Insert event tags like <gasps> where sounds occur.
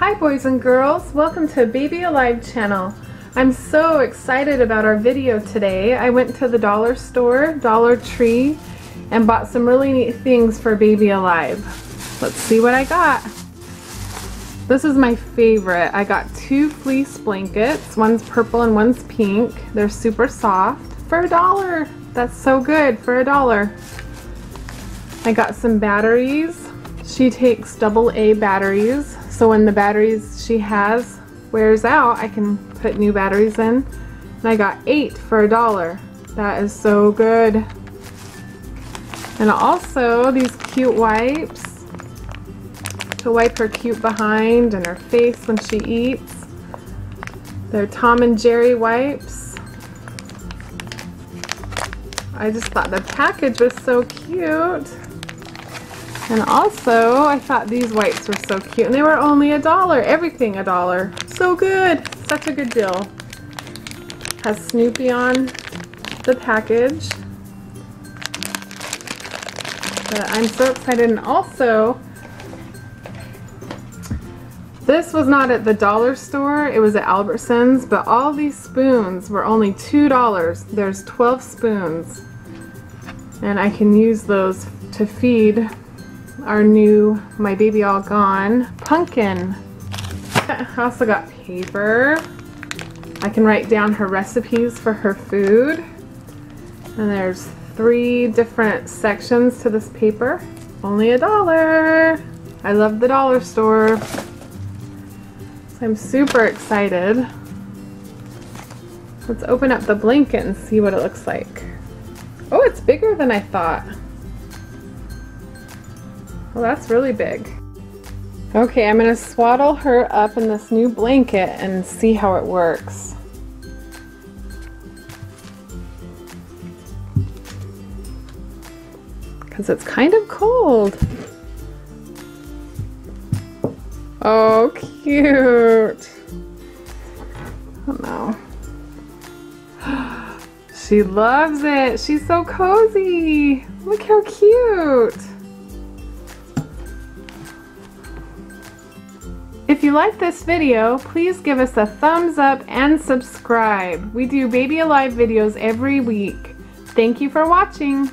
Hi boys and girls, welcome to Baby Alive channel. I'm so excited about our video today. I went to the dollar store, Dollar Tree, and bought some really neat things for Baby Alive. Let's see what I got. This is my favorite. I got two fleece blankets. One's purple and one's pink. They're super soft for a dollar. That's so good for a dollar. I got some batteries. She takes double A batteries. So when the batteries she has wears out, I can put new batteries in. And I got eight for a dollar. That is so good. And also these cute wipes to wipe her cute behind and her face when she eats. They're Tom and Jerry wipes. I just thought the package was so cute. And also, I thought these wipes were so cute. And they were only a dollar. Everything a dollar. So good. Such a good deal. Has Snoopy on the package. But I'm so excited. And also, this was not at the dollar store, it was at Albertsons, but all these spoons were only $2. There's 12 spoons. And I can use those to feed our new My Baby All Gone pumpkin. <laughs> I also got paper. I can write down her recipes for her food. And there's three different sections to this paper. Only a dollar. I love the dollar store. I'm super excited. Let's open up the blanket and see what it looks like. Oh, it's bigger than I thought. Well, that's really big. Okay, I'm gonna swaddle her up in this new blanket and see how it works. Because it's kind of cold. Oh, cute. Oh no. <gasps> She loves it. She's so cozy. Look how cute. If you like this video, please give us a thumbs up and subscribe. We do Baby Alive videos every week. Thank you for watching.